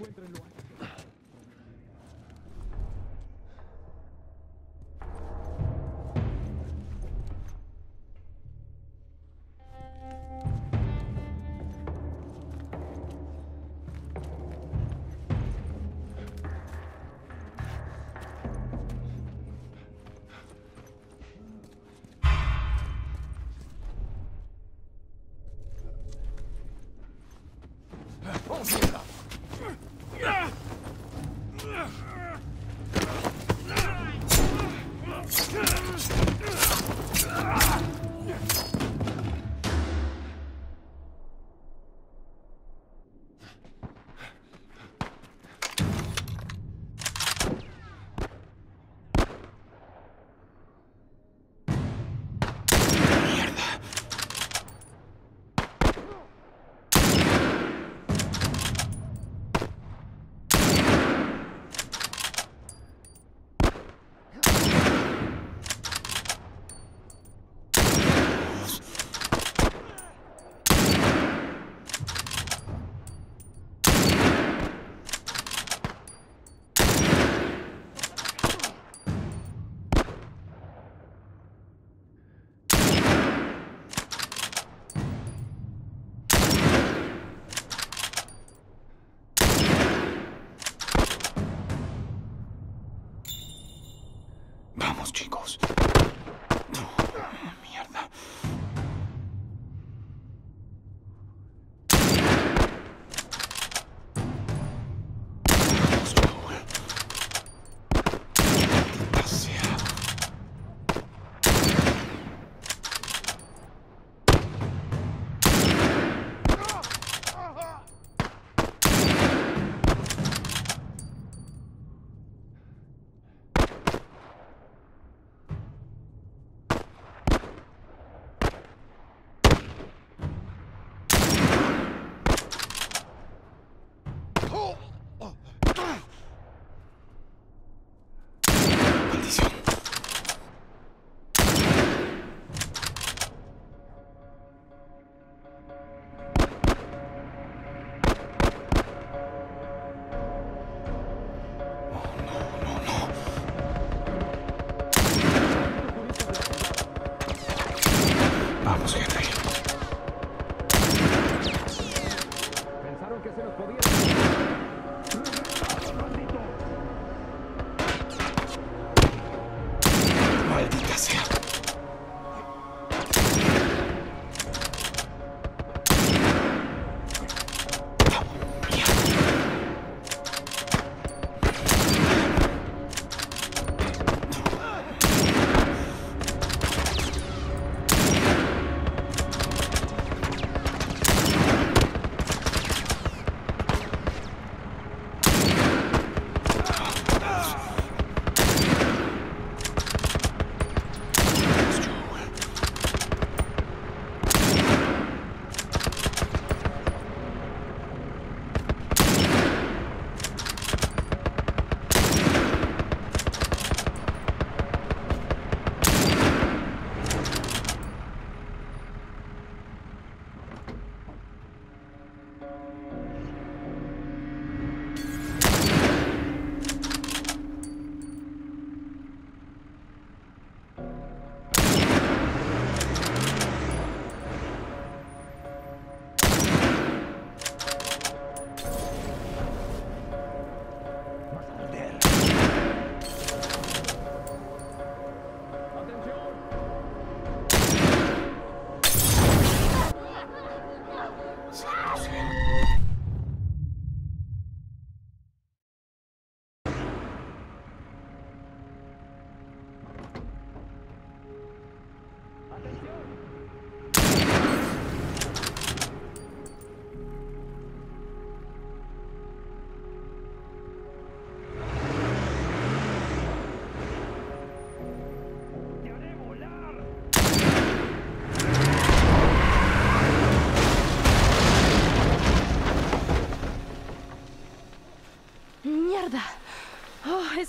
Encuéntrenlo. Vamos,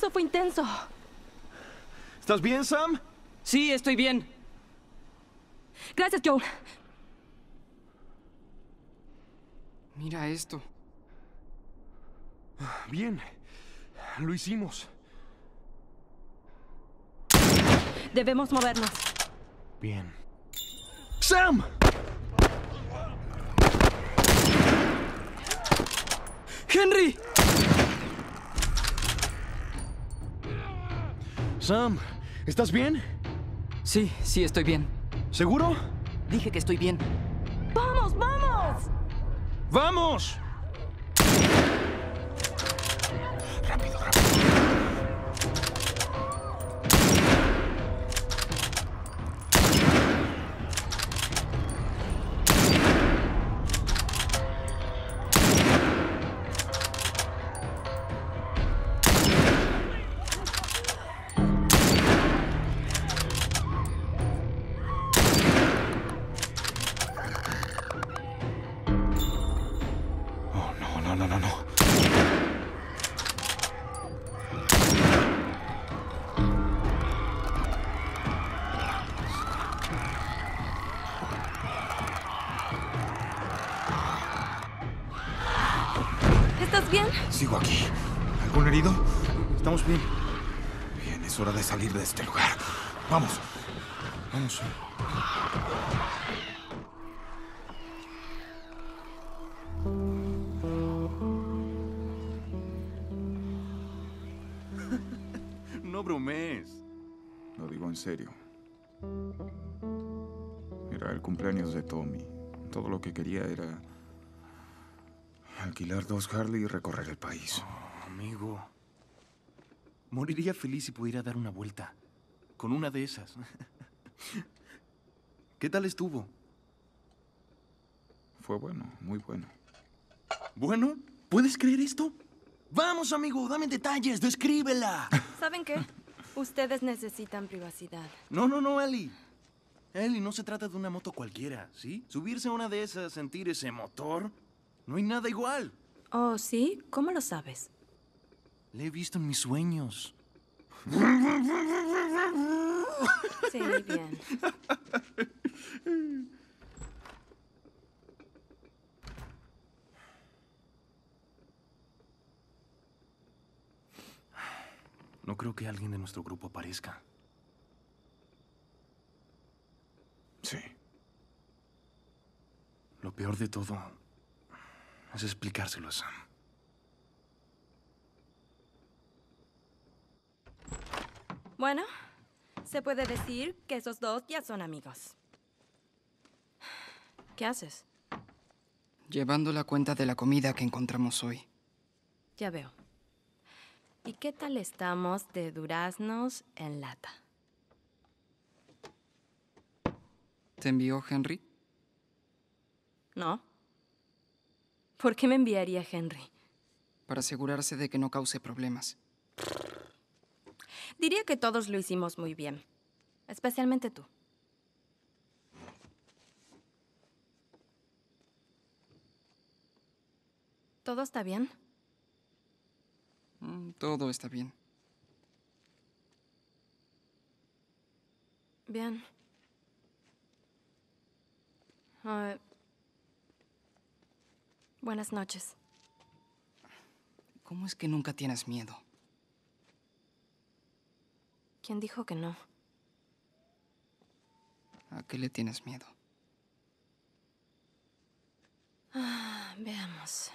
eso fue intenso. ¿Estás bien, Sam? Sí, estoy bien. Gracias, Joel. Mira esto. Bien. Lo hicimos. Debemos movernos. Bien. ¡Sam! ¡Henry! Sam, ¿estás bien? Sí, sí, estoy bien. ¿Seguro? Dije que estoy bien. ¡Vamos, vamos! ¡Vamos! Rápido, rápido. Sigo aquí. ¿Algún herido? Estamos bien. Bien, es hora de salir de este lugar. Vamos. Vamos. No bromees. Lo digo en serio. Era el cumpleaños de Tommy. Todo lo que quería era alquilar dos Harley y recorrer el país. Amigo. Moriría feliz si pudiera dar una vuelta. Con una de esas. ¿Qué tal estuvo? Fue bueno, muy bueno. Bueno, ¿puedes creer esto? Vamos, amigo, dame detalles, descríbela. ¿Saben qué? Ustedes necesitan privacidad. No, no, no, Ellie. Ellie, no se trata de una moto cualquiera, ¿sí? Subirse a una de esas, sentir ese motor, no hay nada igual. Oh, ¿sí? ¿Cómo lo sabes? Le he visto en mis sueños. Sí, bien. No creo que alguien de nuestro grupo aparezca. Sí. Lo peor de todo es explicárselo a Sam. Bueno, se puede decir que esos dos ya son amigos. ¿Qué haces? Llevando la cuenta de la comida que encontramos hoy. Ya veo. ¿Y qué tal estamos de duraznos en lata? ¿Te envió Henry? ¿No? ¿Por qué me enviaría Henry? Para asegurarse de que no cause problemas. Diría que todos lo hicimos muy bien. Especialmente tú. ¿Todo está bien? Mm, Todo está bien. Bien. Ah, buenas noches. ¿Cómo es que nunca tienes miedo? ¿Quién dijo que no? ¿A qué le tienes miedo? Ah, veamos.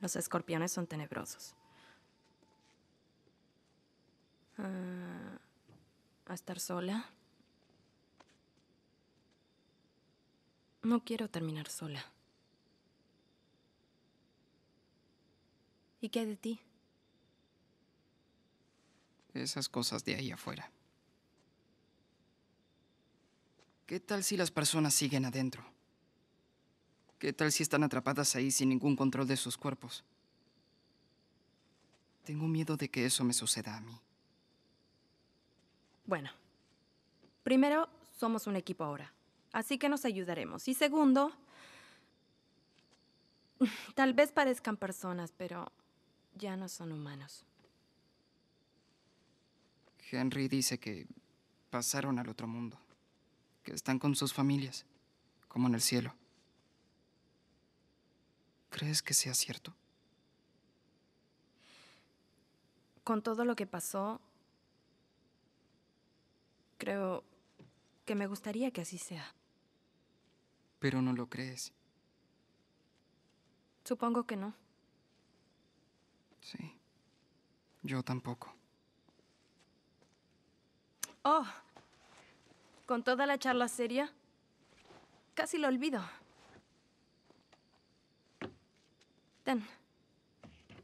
Los escorpiones son tenebrosos. Ah, ¿A estar sola? No quiero terminar sola. ¿Y qué de ti? Esas cosas de ahí afuera. ¿Qué tal si las personas siguen adentro? ¿Qué tal si están atrapadas ahí sin ningún control de sus cuerpos? Tengo miedo de que eso me suceda a mí. Bueno, primero, somos un equipo ahora, así que nos ayudaremos. Y segundo, tal vez parezcan personas, pero ya no son humanos. Henry dice que pasaron al otro mundo, que están con sus familias, como en el cielo. crees que sea cierto? Con todo lo que pasó, creo que me gustaría que así sea. Pero no lo crees. Supongo que no. Sí. Yo tampoco. Oh, con toda la charla seria, casi lo olvido. Ten.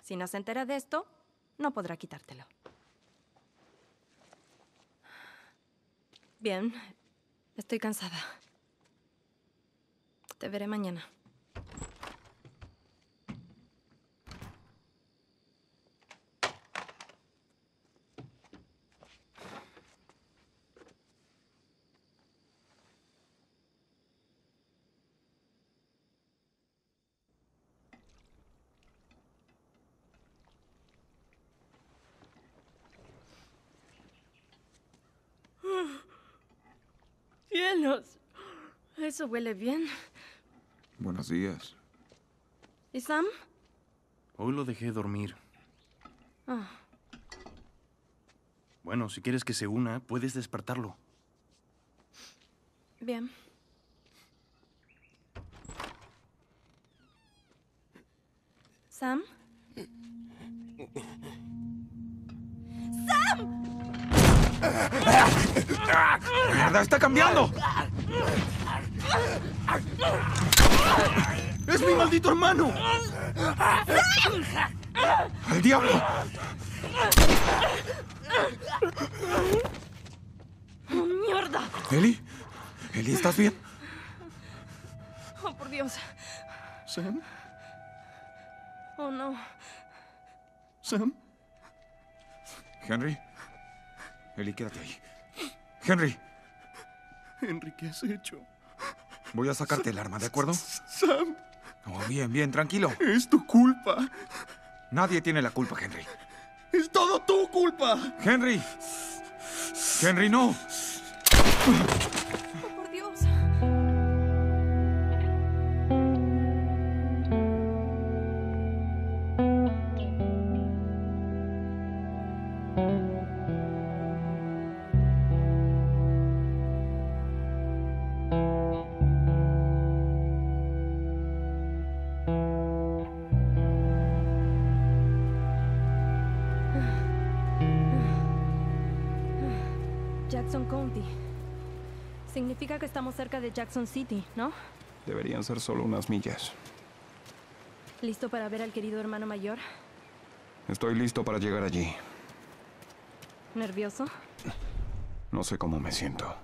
Si no se entera de esto, no podrá quitártelo. Bien, estoy cansada. Te veré mañana. ¡Cielos! Eso huele bien. Buenos días. ¿Y Sam? Hoy lo dejé dormir. Ah, Bueno, si quieres que se una, puedes despertarlo. bien. ¿Sam? ¡Mierda, está cambiando! ¡Es mi maldito hermano! ¡Al diablo! ¡Oh, mierda! ¿Eli? ¿Eli, estás bien? ¡Oh, por Dios! ¿Sam? ¡Oh, no! ¿Sam? Henry. Eli, quédate ahí. Henry, Henry, ¿qué has hecho? Voy a sacarte el arma, ¿de acuerdo? Sam, Oh, bien, bien, tranquilo. es tu culpa. Nadie tiene la culpa, Henry. Es todo tu culpa. ¡Henry! ¡Henry, no! Jackson City, ¿no? Deberían ser solo unas millas. ¿Listo para ver al querido hermano mayor? Estoy listo para llegar allí. ¿Nervioso? No sé cómo me siento.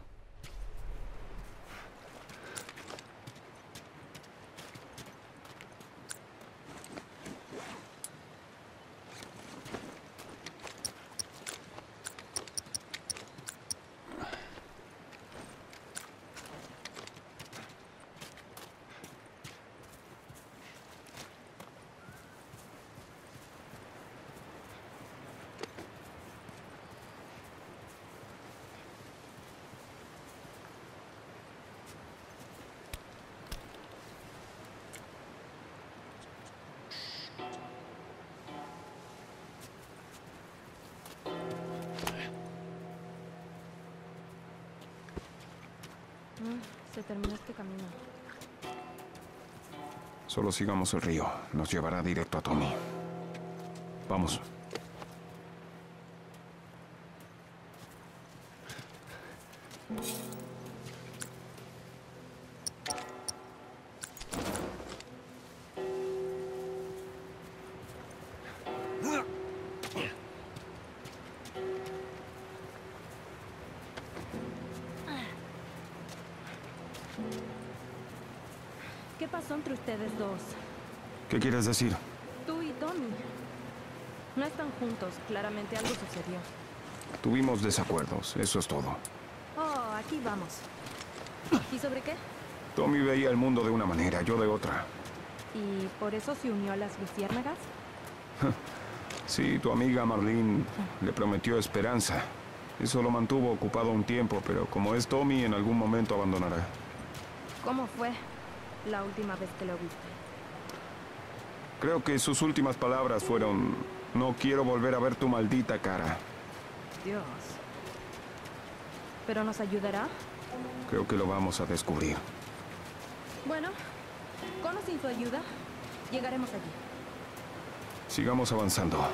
Solo sigamos el río. Nos llevará directo a Tommy. Vamos. Dos? ¿Qué quieres decir? Tú y Tommy. No están juntos. Claramente algo sucedió. Tuvimos desacuerdos, eso es todo. Oh, aquí vamos. ¿Y sobre qué? Tommy veía el mundo de una manera, yo de otra. ¿Y por eso se unió a las luciérnagas? Sí, tu amiga Marlene le prometió esperanza. Eso lo mantuvo ocupado un tiempo, pero como es Tommy, en algún momento abandonará. ¿Cómo fue la última vez que lo viste? Creo que sus últimas palabras fueron, no quiero volver a ver tu maldita cara. Dios. ¿Pero nos ayudará? Creo que lo vamos a descubrir. Bueno, con o sin su ayuda, llegaremos allí. Sigamos avanzando.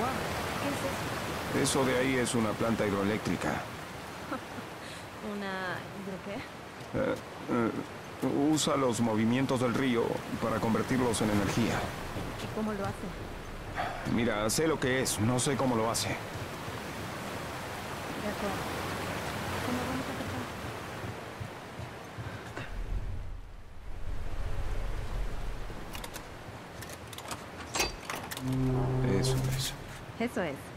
Wow, ¿qué es eso? De ahí es una planta hidroeléctrica. ¿Una... ¿de qué? Eh, eh, usa los movimientos del río para convertirlos en energía. ¿Y cómo lo hace? Mira, sé lo que es, no sé cómo lo hace. Eso es. Eso es.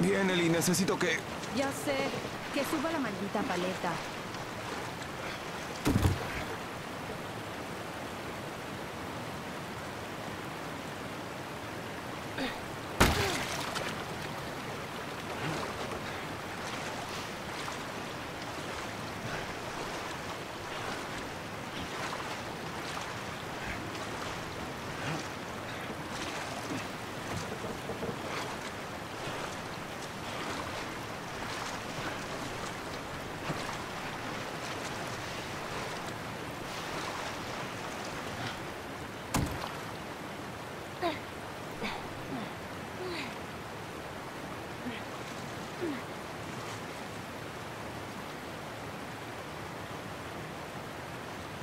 Bien, Eli, necesito que... Ya sé. Que suba la maldita paleta.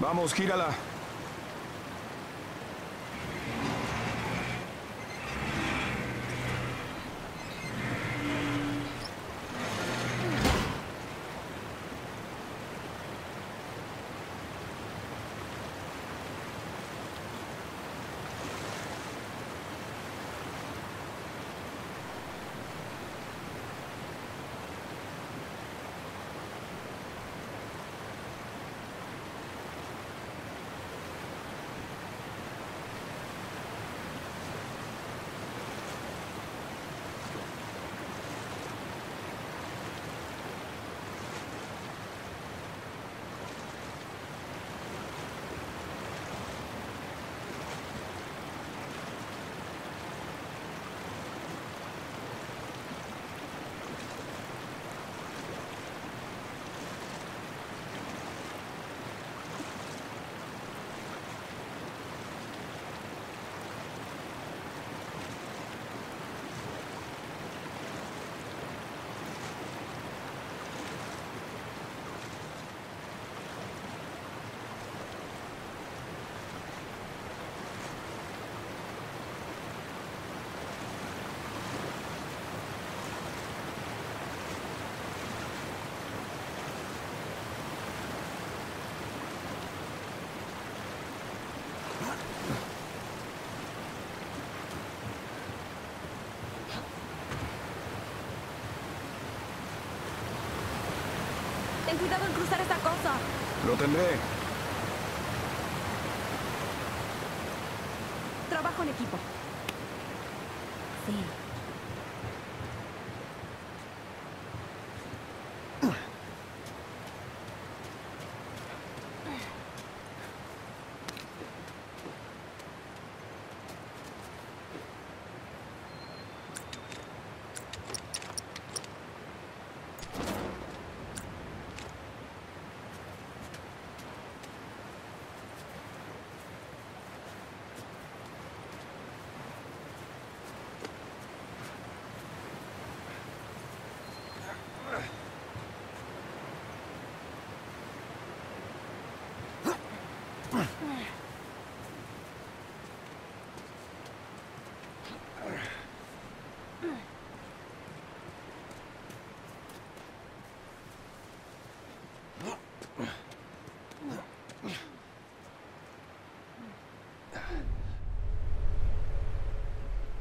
Vamos, gírala. Cuidado en cruzar esta cosa. Lo tendré. Trabajo en equipo. Sí.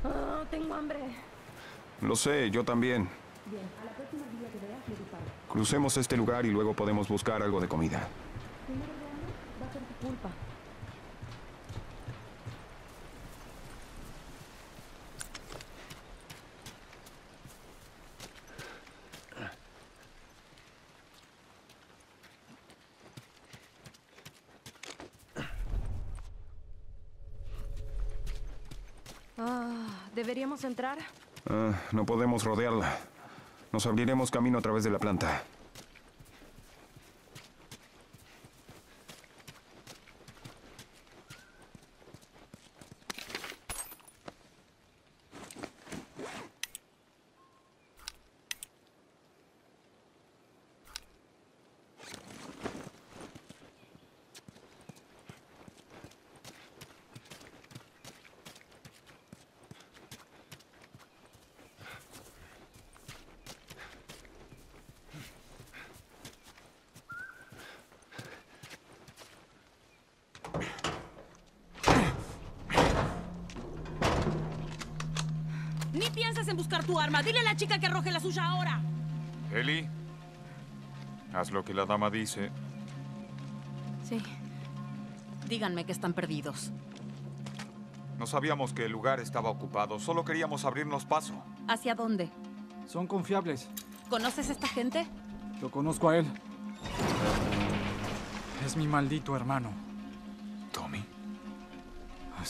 Ah, tengo hambre. Lo sé, yo también. Crucemos este lugar y luego podemos buscar algo de comida. Va a ser tu culpa. ¿Deberíamos entrar? Ah, no podemos rodearla. Nos abriremos camino a través de la planta. Piensas en buscar tu arma? Dile a la chica que arroje la suya ahora. Eli, haz lo que la dama dice. Sí. Díganme que están perdidos. No sabíamos que el lugar estaba ocupado, solo queríamos abrirnos paso. ¿Hacia dónde? Son confiables. ¿Conoces a esta gente? Lo conozco a él. Es mi maldito hermano. Tommy, ¡A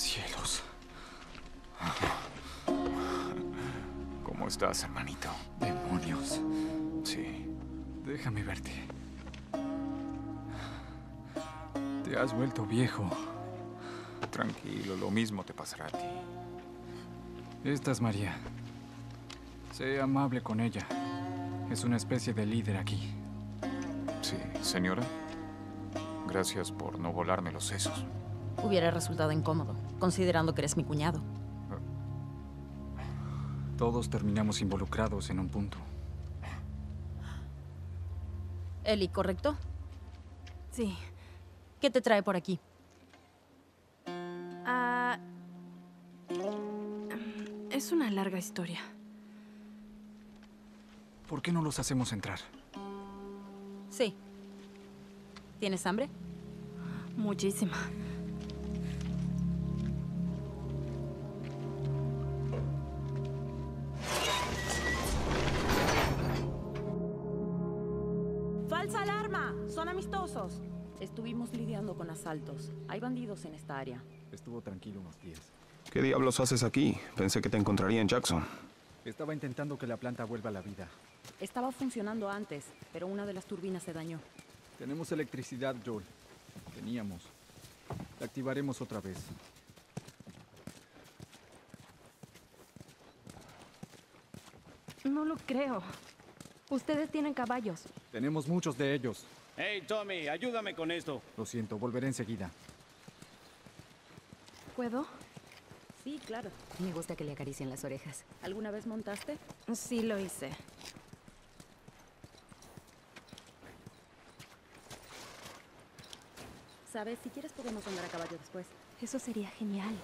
estás, hermanito? ¡Demonios! Sí. Déjame verte. Te has vuelto viejo. Tranquilo, lo mismo te pasará a ti. Esta es María. Sé amable con ella. Es una especie de líder aquí. Sí, señora. Gracias por no volarme los sesos. Hubiera resultado incómodo, considerando que eres mi cuñado. Todos terminamos involucrados en un punto. Eli, ¿correcto? Sí. ¿Qué te trae por aquí? Ah. Es una larga historia. ¿Por qué no los hacemos entrar? Sí. ¿Tienes hambre? Muchísima. ¡Falsa alarma! Son amistosos. Estuvimos lidiando con asaltos. Hay bandidos en esta área. Estuvo tranquilo unos días. ¿Qué diablos haces aquí? Pensé que te encontraría en Jackson. Estaba intentando que la planta vuelva a la vida. Estaba funcionando antes, pero una de las turbinas se dañó. Tenemos electricidad, Joel. Teníamos. La activaremos otra vez. No lo creo. Ustedes tienen caballos. Tenemos muchos de ellos. Hey, Tommy, ayúdame con esto. Lo siento, volveré enseguida. ¿Puedo? Sí, claro. Me gusta que le acaricien las orejas. ¿Alguna vez montaste? Sí, lo hice. Sabes, si quieres podemos andar a caballo después. Eso sería genial.